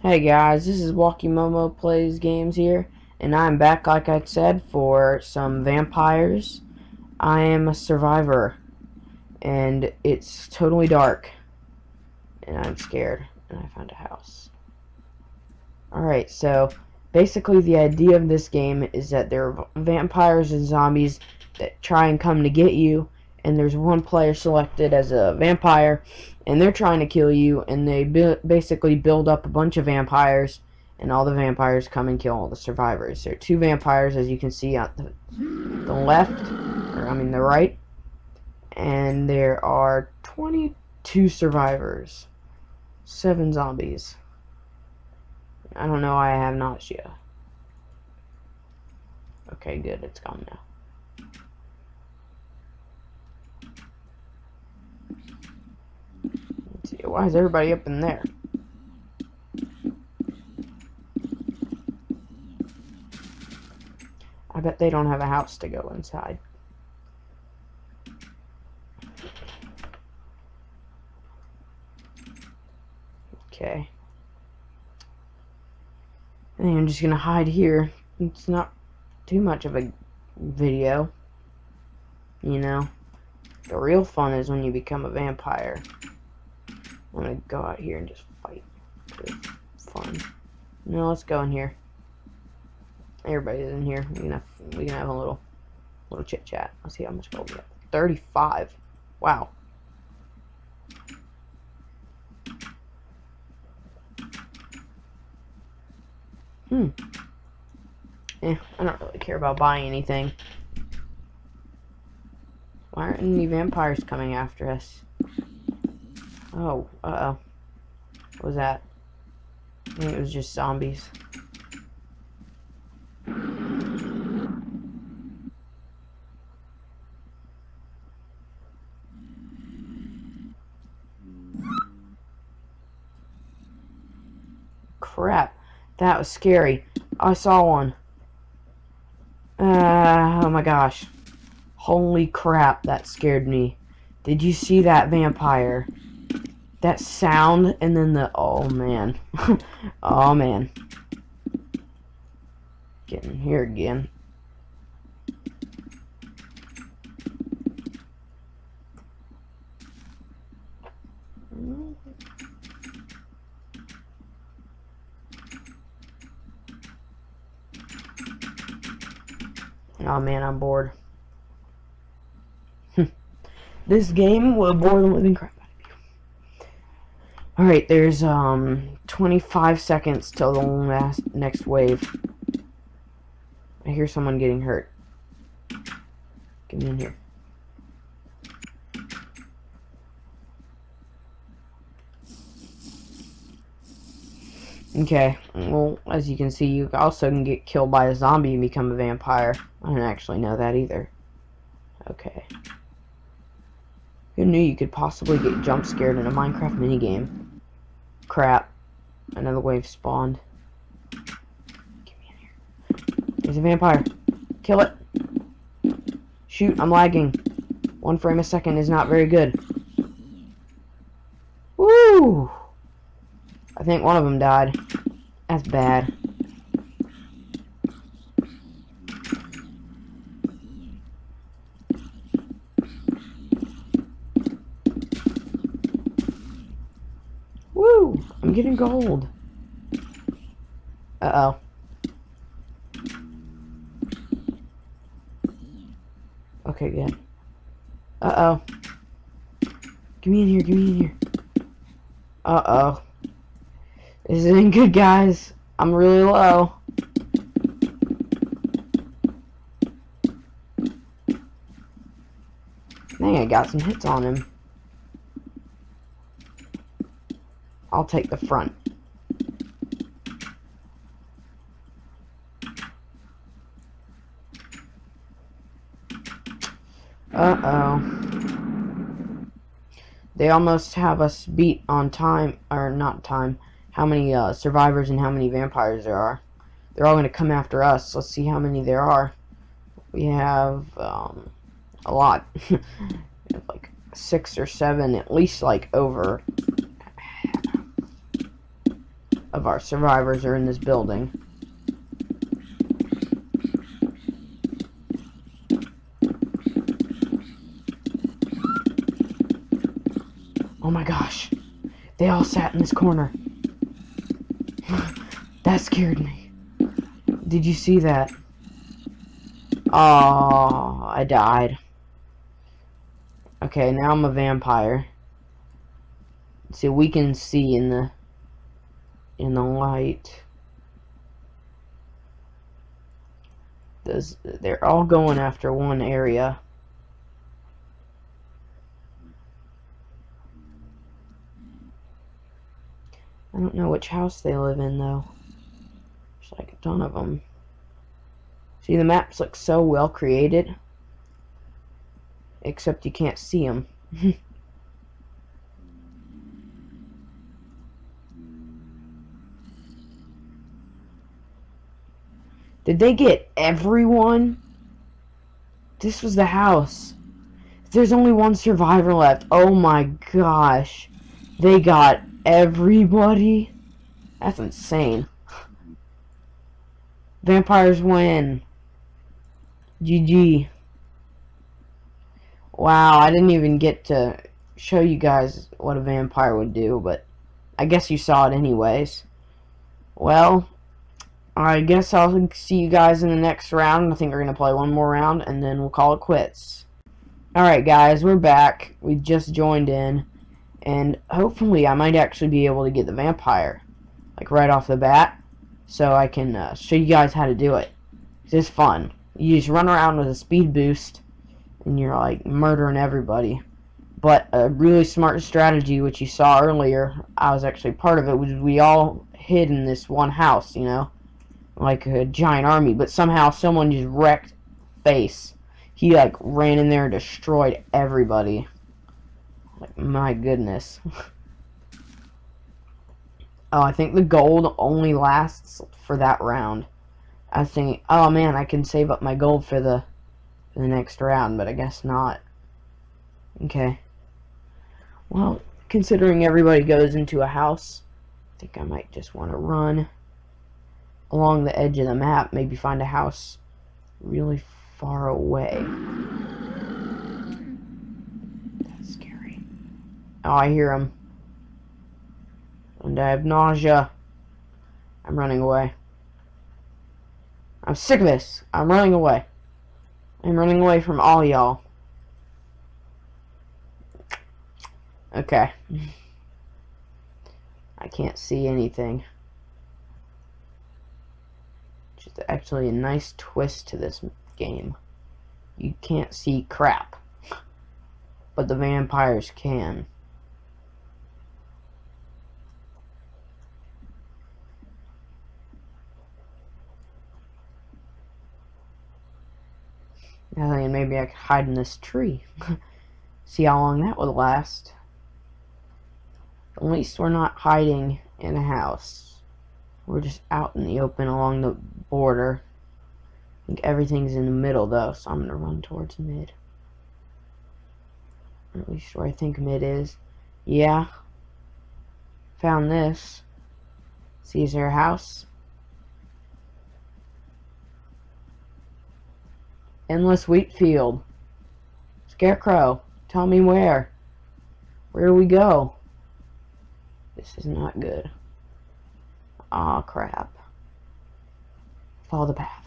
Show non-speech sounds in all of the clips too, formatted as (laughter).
Hey guys, this is Walkee Momo Plays Games here, and I'm back, like I said, for some vampires. I am a survivor, and it's totally dark, and I'm scared, and I found a house. Alright, so, basically the idea of this game is that there are vampires and zombies that try and come to get you, and there's one player selected as a vampire, and they're trying to kill you, and they bu basically build up a bunch of vampires, and all the vampires come and kill all the survivors. There are two vampires, as you can see on the, the left, or I mean the right, and there are 22 survivors, seven zombies. I don't know why I have nausea. Okay, good, it's gone now. Why is everybody up in there? I bet they don't have a house to go inside. Okay. I'm just gonna hide here. It's not too much of a video. You know? The real fun is when you become a vampire. I'm gonna go out here and just fight for fun. No, let's go in here. Everybody's in here. We can have we can have a little little chit chat. Let's see how much gold we got. Thirty-five. Wow. Hmm. Eh, I don't really care about buying anything. Why aren't any vampires coming after us? Oh, uh-oh. What was that? I think it was just zombies. Crap. That was scary. I saw one. Uh, oh my gosh. Holy crap, that scared me. Did you see that vampire? That sound and then the oh man. (laughs) Oh man. Getting here again. Oh man, I'm bored. (laughs) this game will bore the living crap Alright, there's um 25 seconds till the last next wave. I hear someone getting hurt. Get in here. Okay, well, as you can see, you also can get killed by a zombie and become a vampire. I didn't actually know that either. Okay. Who knew you could possibly get jump scared in a Minecraft minigame? Crap. Another wave spawned. There's a vampire. Kill it. Shoot, I'm lagging. One frame a second is not very good. Woo! I think one of them died. That's bad. Getting gold. Uh-oh. Okay, good. Uh-oh. Give me in here, give me in here. Uh-oh. This isn't good, guys. I'm really low. Dang, I got some hits on him. I'll take the front. Uh-oh. They almost have us beat on time, or not time, how many uh, survivors and how many vampires there are. They're all going to come after us. Let's see how many there are. We have um, a lot. (laughs) like six or seven, at least like over of our survivors are in this building. Oh my gosh. They all sat in this corner. (sighs) that scared me. Did you see that? Oh, I died. Okay, now I'm a vampire. See, we can see in the in the light. Does they're all going after one area. I don't know which house they live in though. There's like a ton of them. See, the maps look so well created. Except you can't see them. (laughs) Did they get everyone? This was the house. There's only one survivor left. Oh my gosh. They got everybody? That's insane. Vampires win. GG. Wow, I didn't even get to show you guys what a vampire would do, but I guess you saw it anyways. Well, I guess I'll see you guys in the next round. I think we're going to play one more round, and then we'll call it quits. Alright guys, we're back. We just joined in, and hopefully I might actually be able to get the vampire, like right off the bat, so I can uh, show you guys how to do it. It's fun. You just run around with a speed boost, and you're like murdering everybody. But a really smart strategy, which you saw earlier, I was actually part of it, was we all hid in this one house, you know, like a giant army. But somehow someone just wrecked face. He like ran in there and destroyed everybody. Like my goodness. (laughs) oh, I think the gold only lasts for that round. I think, oh man, I can save up my gold for the for the next round, but I guess not. Okay. Well, considering everybody goes into a house, I think I might just want to run along the edge of the map, maybe find a house really far away. That's scary. Oh, I hear him. And I have nausea. I'm running away. I'm sick of this. I'm running away. I'm running away from all y'all. Okay. (laughs) I can't see anything. Just actually a nice twist to this game. You can't see crap. But the vampires can. Think maybe I could hide in this tree. (laughs) See how long that would last. At least we're not hiding in a house. We're just out in the open along the border. I think everything's in the middle though, so I'm gonna run towards mid. At least where I think mid is. Yeah. Found this. A house? Endless wheat field. Scarecrow, tell me where. Where do we go? This is not good. Oh, crap. Follow the path.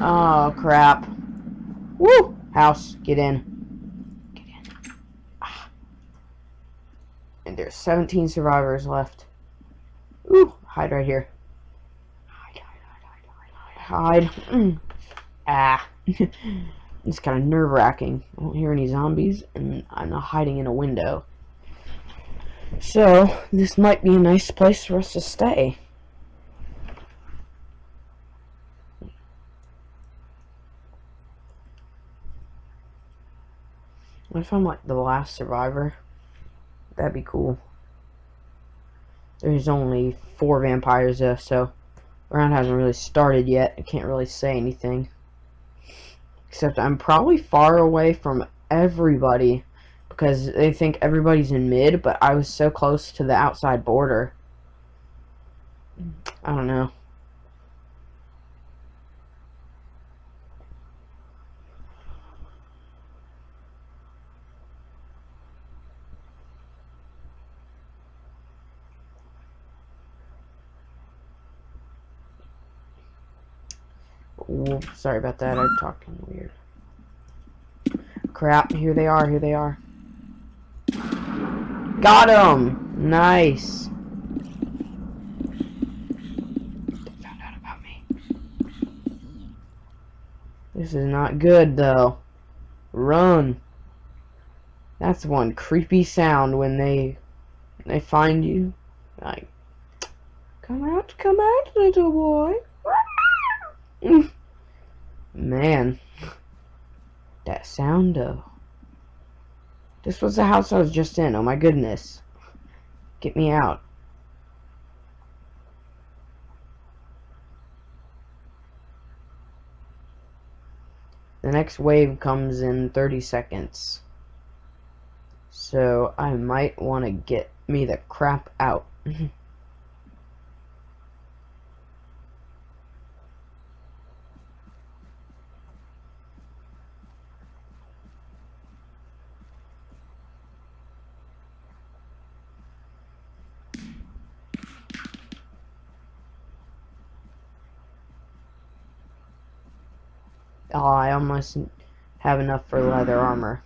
Oh, crap. Woo! House, get in. Get in. Ah. And there's 17 survivors left. Ooh, hide right here. Hide, hide, hide, hide, hide, hide. Mm. Ah. (laughs) it's kind of nerve-wracking. I don't hear any zombies, and I'm not hiding in a window. So, this might be a nice place for us to stay. What if I'm like the last survivor? That'd be cool. There's only four vampires though, so round hasn't really started yet. I can't really say anything. Except I'm probably far away from everybody because they think everybody's in mid, but I was so close to the outside border. I don't know. Sorry about that. I'm talking weird. Crap. Here they are. Here they are. Got him! Nice. They found out about me. This is not good, though. Run. That's one creepy sound when they they find you. Like, come out, come out, little boy. (laughs) Man, that sound though. This was the house I was just in. Oh my goodness. Get me out. The next wave comes in 30 seconds. So I might want to get me the crap out. (laughs) Oh, I almost have enough for leather armor.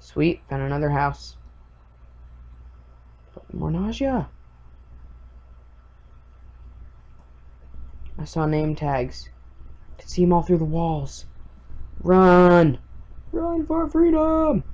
Sweet, found another house. More nausea. I saw name tags. Could see them all through the walls. Run! Run for freedom!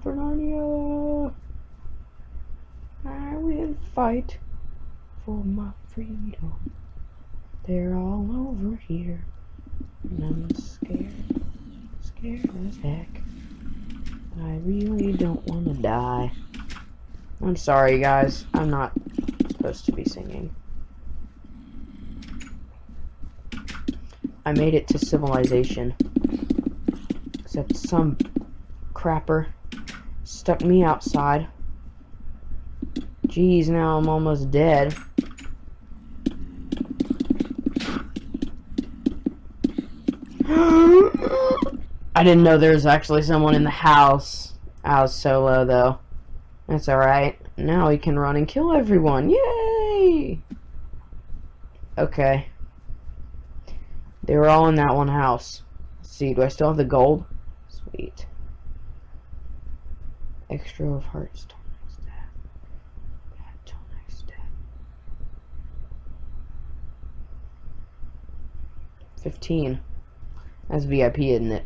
For Narnia! I will fight for my freedom. They're all over here. And I'm scared. Scared as heck. I really don't want to die. I'm sorry, guys. I'm not supposed to be singing. I made it to civilization. Except some crapper stuck me outside. Jeez, now I'm almost dead. I didn't know there was actually someone in the house. I was solo, though. That's alright. Now we can run and kill everyone. Yay! Okay. They were all in that one house. Let's see, do I still have the gold? Sweet. Extra of hearts. Fifteen. That's VIP, isn't it?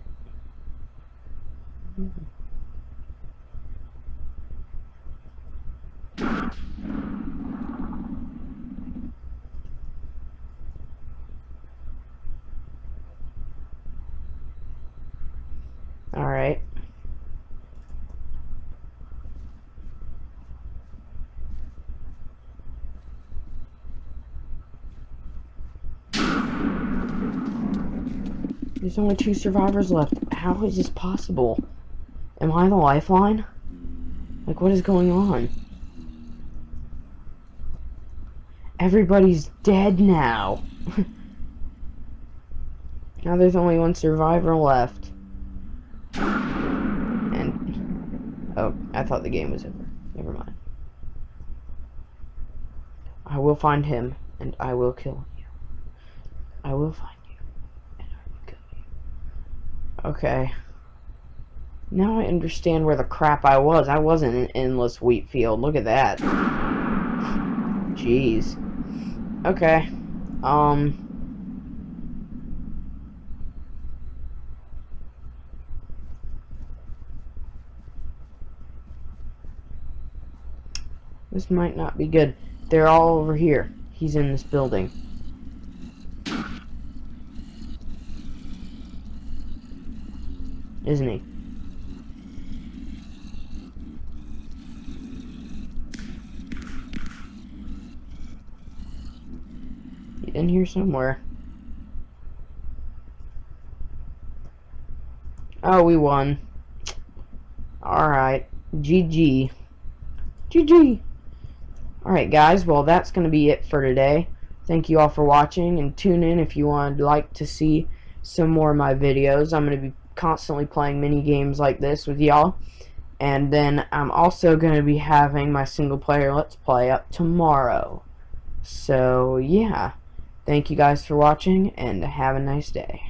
There's only two survivors left. How is this possible? Am I the lifeline? Like, what is going on? Everybody's dead now. (laughs) now there's only one survivor left. And... Oh, I thought the game was over. Never mind. I will find him, and I will kill you. I will find you, and I will kill you. Okay. Now I understand where the crap I was. I wasn't in Endless Wheat Field. Look at that. Jeez. Okay. Um... This might not be good. They're all over here. He's in this building. isn't he? In here somewhere. Oh, we won. Alright. GG. GG. Alright guys, well that's going to be it for today. Thank you all for watching and tune in if you would like to see some more of my videos. I'm going to be constantly playing mini games like this with y'all. And then I'm also going to be having my single player Let's Play up tomorrow. So yeah, thank you guys for watching and have a nice day.